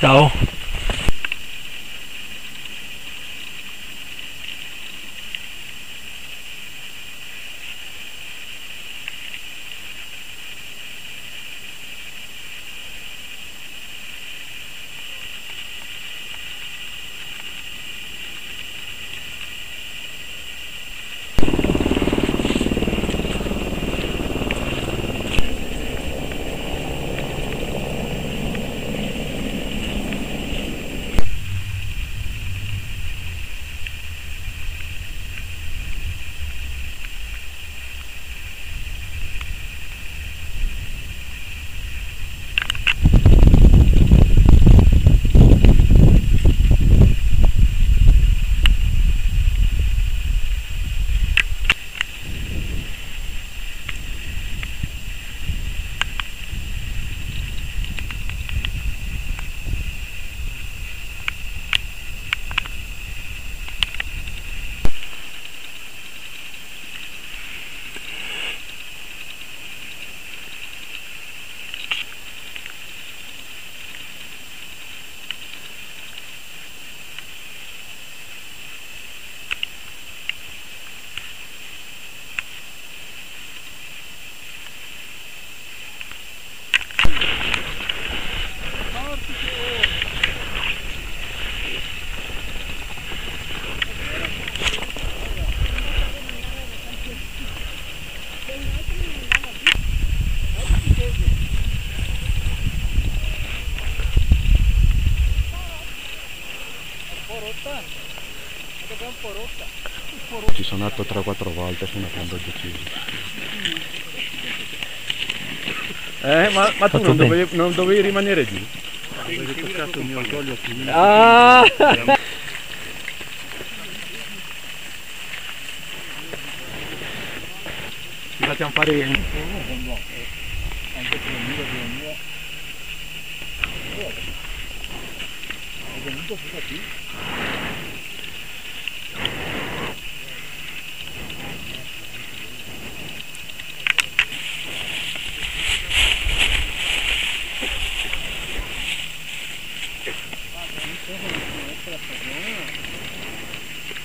走 Ci sono andato 3-4 volte fino a quando ho deciso. Eh, ma, ma tu non dovevi, non dovevi rimanere giù. Avete toccato il mio orgoglio più Ah! Ci facciamo fare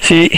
Sí.